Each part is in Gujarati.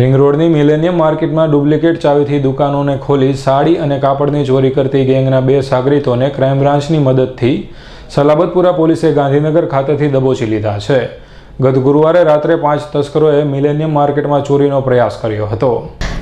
રિંગ રોડની મિલેનિયમ માર્કેટમાં ડુપ્લિકેટ ચાવીથી દુકાનોને ખોલી સાડી અને કાપડની ચોરી કરતી ગેંગના બે સાગરીતોને ક્રાઇમ બ્રાન્ચની મદદથી સલાબતપુરા પોલીસે ગાંધીનગર ખાતેથી દબોચી લીધા છે. ગત ગુરુવારે રાત્રે પાંચ તસ્કરોએ મિલેનિયમ માર્કેટમાં ચોરીનો પ્રયાસ કર્યો હતો.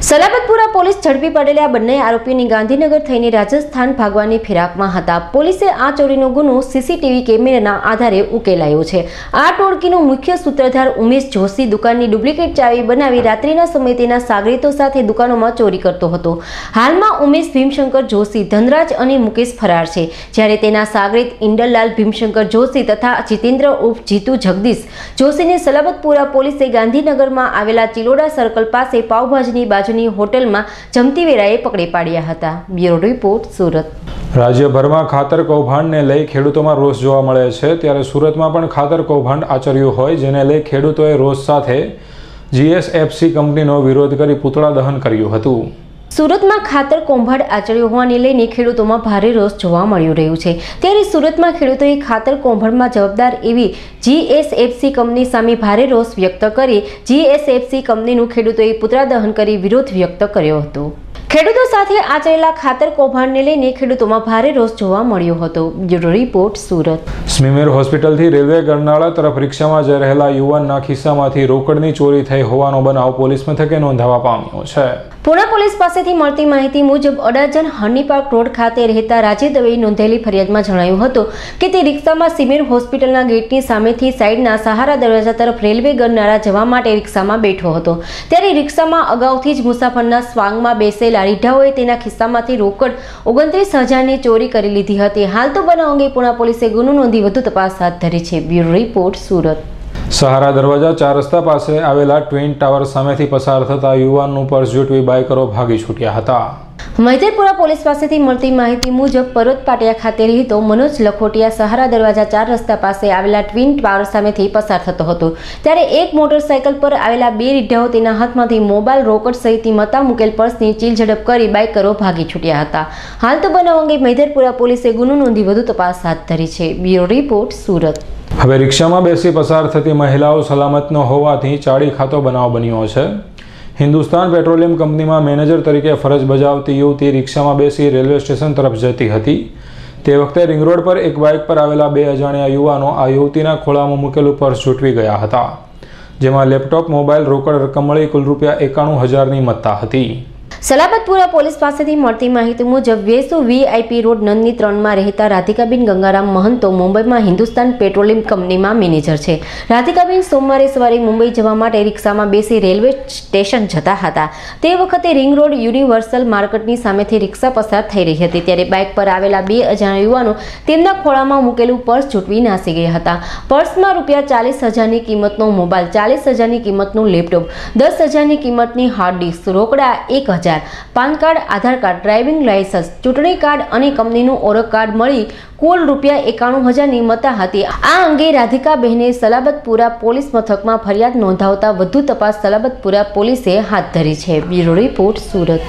સલાબતપુરા પોલીસ ઝડપી પડેલા બંને આરોપીની ગાંધીનગર થઈને રાજસ્થાન ભાગવાની ફિરાકમાં હતા. પોલીસે આ ચોરીનો ગુનો સીસીટીવી કેમેરાના આધારે ઉકેલાયો છે. આ ટોળકીનો મુખ્ય સૂત્રધાર ઉમેશ જોશી દુકાનની ડુપ્લિકેટ ચાવી બનાવી રાત્રિના સમયે તેના સાગરીતો સાથે દુકાનોમાં ચોરી કરતો હતો. હાલમાં ઉમેશ ભીમશંકર જોશી, ધનરાજ અને મુકેશ ફરાર છે. જ્યારે તેના સાગરીત ઇન્ડરલાલ ભીમશંકર જોશી તથા જીતેન્દ્ર ઉર્ફ જીતુ જગદીશ જોશીને સલાબતપુરા પોલીસે ગાંધીનગરમાં આવેલા ચિલોડા સર્કલ પાસે પાવભાજીની બાજુની હોટેલમાં જમતી વેરાએ પકડી પાડ્યા હતા. Bureau report, Surat. રાજ્યભરમાં ખાતર કૌભાંડને લઈ ખેડૂતોમાં રોષ જોવા મળે છે. ત્યારે સુરતમાં પણ ખાતર કૌભાંડ આચર્યું હોય, જેને લઈ ખેડૂતોએ રોષ સાથે જીએસએફસી કંપનીનો વિરોધ કરી પૂતળા દહન કર્યું હતું. સુરતમાં ખાતર કૌભાંડ આચર્યું હોવાને લઈને ખેડૂતોમાં ભારે રોષ જોવા મળી રહ્યું છે. ત્યારે સુરતમાં ખેડૂતોએ ખાતર કૌભાંડમાં જવાબદાર એવી જીએસએફસી કંપની સામે ભારે રોષ વ્યક્ત કરી જીએસએફસી કંપનીનું ખેડૂતોએ પુત્રાદહન દહન કરી વિરોધ વ્યક્ત કર્યો હતો. ખેડૂતો સાથે આચરેલા ખાતર કૌભાંડને લઈને ખેડૂતોમાં ભારે રોષ જોવા મળ્યો હતો. Bureau report, Surat. સ્મીમેર હોસ્પિટલથી રેલવે ગરનાળા તરફ રિક્ષામાં જઈ રહેલા યુવાનના ખિસ્સામાંથી રોકડની ચોરી થઈ હોવાનો બનાવ પોલીસ મથકે નોંધાવા પામ્યો છે. પુણા પોલીસ પાસેથી મળતી માહિતી મુજબ અડાજણ હની પાર્ક રોડ ખાતે રહેતા રાજે દવેએ નોંધેલી ફરિયાદમાં જણાવ્યું હતું કે તે રિક્ષામાં સિમેર હોસ્પિટલના ગેટની સામેથી સાઈડના સહારા દરવાજા તરફ રેલવે ગરનાળા જવા માટે રિક્ષામાં બેઠો હતો. ત્યારે રિક્ષામાં અગાઉથી જ મુસાફરના સ્વાંગમાં બેસેલા રીઢાઓએ તેના ખિસ્સામાંથી રોકડ ઓગણત્રીસ હજારની ચોરી કરી લીધી હતી. હાલ તો બનાવ અંગે પુણા પોલીસે ગુનો નોંધી વધુ તપાસ હાથ ધરી છે. Bureau report Surat. સહારા દરવાજા ચાર રસ્તા પાસે આવેલા ટ્વિન ટાવર સામેથી પસાર થતા યુવાનનું પર્સ જૂટવી બાઇકરો ભાગી છૂટ્યા હતા. મૈતરપુરા પોલીસ પાસેથી મળતી માહિતી મુજબ પરોત પાટિયા ખાતે રહેતો મનોજ લખોટિયા સહારા દરવાજા ચાર રસ્તા પાસે આવેલા ટ્વિન ટાવર સામેથી પસાર થતો હતો. ત્યારે એક મોટરસાયકલ પર આવેલા બે રીઢાઓ તેના હાથમાંથી મોબાઈલ રોકડ સહિતની મતા મૂકેલ પર્સની ચીલ ઝડપ કરી બાઇકરો ભાગી છૂટ્યા હતા. હાલ તો બનાવ અંગે મૈદરપુરા પોલીસે ગુનો નોંધી વધુ તપાસ હાથ ધરી છે. Bureau report Surat. હવે રિક્ષામાં બેસી પસાર થતી મહિલાઓ સલામત ન હોવાથી ચાડી ખાતો બનાવ બન્યો છે. હિન્દુસ્તાન પેટ્રોલિયમ કંપનીમાં મેનેજર તરીકે ફરજ બજાવતી યુવતી રિક્ષામાં બેસી રેલવે સ્ટેશન તરફ જતી હતી. તે વખતે રિંગ રોડ પર એક બાઇક પર આવેલા બે અજાણ્યા યુવાનો આ યુવતીના ખોળામાં મૂકેલું પર્સ છૂટવી ગયા હતા, જેમાં લેપટોપ મોબાઈલ રોકડ રકમ મળી કુલ રૂપિયા એકાણું હજારની મત્તા હતી. સલાબતપુરા પોલીસ પાસેથી મળતી માહિતી મુજબ વેસુ વીઆઈપી રોડ નંદની ત્રણમાં રહેતા રાધિકાબેન ગંગારામ મહંતો મુંબઈમાં હિન્દુસ્તાન પેટ્રોલિયમ કંપનીમાં મેનેજર છે. રાધિકાબેન સોમવારે સવારે મુંબઈ જવા માટે રિક્ષામાં બેસી રેલવે સ્ટેશન જતા હતા. તે વખતે રિંગ રોડ યુનિવર્સલ માર્કેટની સામેથી રિક્ષા પસાર થઈ રહી હતી. ત્યારે બાઇક પર આવેલા બે અજાણ્યા યુવાનો તેમના ખોળામાં મૂકેલું પર્સ છૂટવી નાસી ગયા હતા. પર્સમાં રૂપિયા ચાલીસ હજારની કિંમતનો મોબાઈલ, ચાલીસ હજારની કિંમતનું લેપટોપ, દસ હજારની કિંમતની હાર્ડ ડિસ્ક રોકડા, એક હજાર PAN card, Aadhaar card, driving licence ચૂંટણી કાર્ડ અને કંપનીનું ઓળખ કાર્ડ મળી કુલ રૂપિયા એકાણું હજારની મતા હતી. આ અંગે રાધિકા બહેને સલાબતપુરા પોલીસ મથકમાં ફરિયાદ નોંધાવતા વધુ તપાસ સલાબતપુરા પોલીસે હાથ ધરી છે. Bureau report Surat.